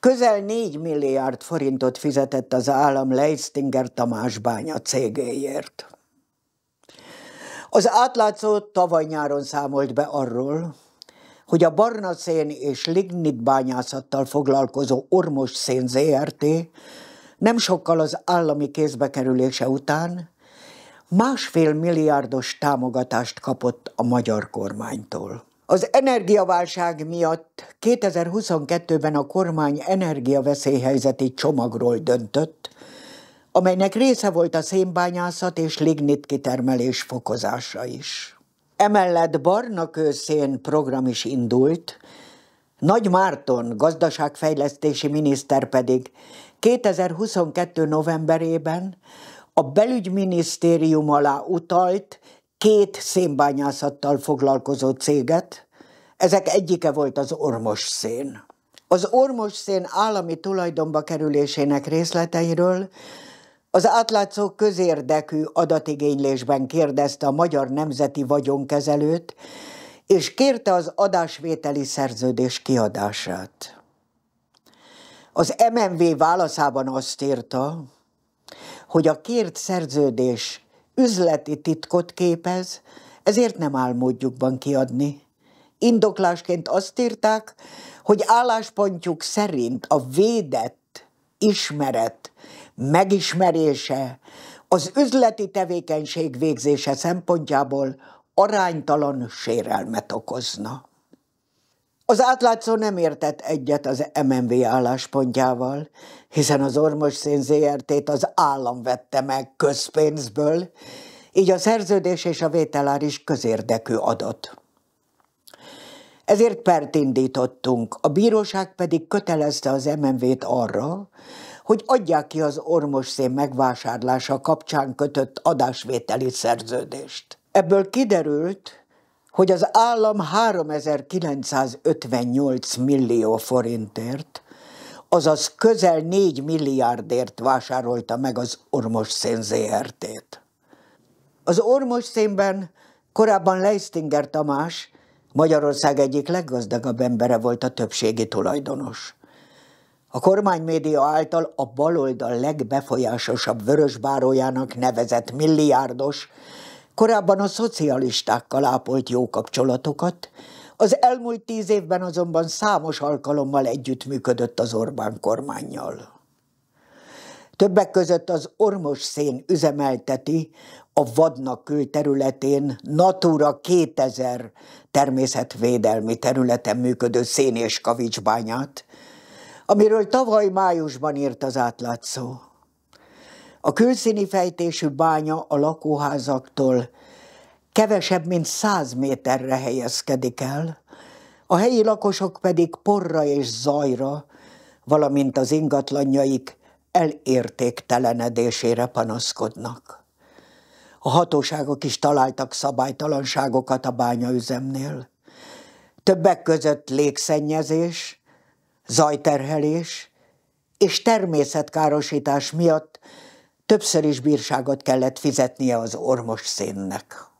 Közel 4 milliárd forintot fizetett az állam Leistinger Tamás bánya cégéért. Az átlátszó tavaly nyáron számolt be arról, hogy a barna szén és lignit bányászattal foglalkozó Ormos Szén ZRT nem sokkal az állami kézbe kerülése után másfél milliárdos támogatást kapott a magyar kormánytól. Az energiaválság miatt 2022-ben a kormány energiaveszélyhelyzeti csomagról döntött, amelynek része volt a szénbányászat és lignit kitermelés fokozása is. Emellett Barna Kőszén program is indult, Nagy Márton gazdaságfejlesztési miniszter pedig 2022. novemberében a belügyminisztérium alá utalt két szénbányászattal foglalkozó céget, ezek egyike volt az ormos szén. Az ormos szén állami tulajdonba kerülésének részleteiről az átlátszó közérdekű adatigénylésben kérdezte a Magyar Nemzeti Vagyonkezelőt, és kérte az adásvételi szerződés kiadását. Az MMV válaszában azt írta, hogy a kért szerződés üzleti titkot képez, ezért nem áll módjukban kiadni. Indoklásként azt írták, hogy álláspontjuk szerint a védett ismeret megismerése az üzleti tevékenység végzése szempontjából aránytalan sérelmet okozna. Az átlátszó nem értett egyet az MMV álláspontjával, hiszen az Ormos ZRT-t az állam vette meg közpénzből, így a szerződés és a vételár is közérdekű adat. Ezért pert indítottunk, a bíróság pedig kötelezte az MMV-t arra, hogy adják ki az ormos szén megvásárlása kapcsán kötött adásvételi szerződést. Ebből kiderült, hogy az állam 3958 millió forintért, azaz közel 4 milliárdért vásárolta meg az Ormos Szén ZRT-t. Az Ormos Szénben korábban Leistinger Tamás, Magyarország egyik leggazdagabb embere volt a többségi tulajdonos. A kormánymédia által a baloldal legbefolyásosabb vörösbárójának nevezett milliárdos, korábban a szocialistákkal ápolt jó kapcsolatokat, az elmúlt tíz évben azonban számos alkalommal együttműködött az Orbán kormányjal. Többek között az ormos szén üzemelteti a Vadnak külterületén Natura 2000 természetvédelmi területen működő szén és kavicsbányát, amiről tavaly májusban írt az átlátszó. A külszíni fejtésű bánya a lakóházaktól kevesebb, mint száz méterre helyezkedik el, a helyi lakosok pedig porra és zajra, valamint az ingatlanjaik elértéktelenedésére panaszkodnak. A hatóságok is találtak szabálytalanságokat a bányaüzemnél. Többek között légszennyezés, zajterhelés és természetkárosítás miatt többször is bírságot kellett fizetnie az ormos szénnek.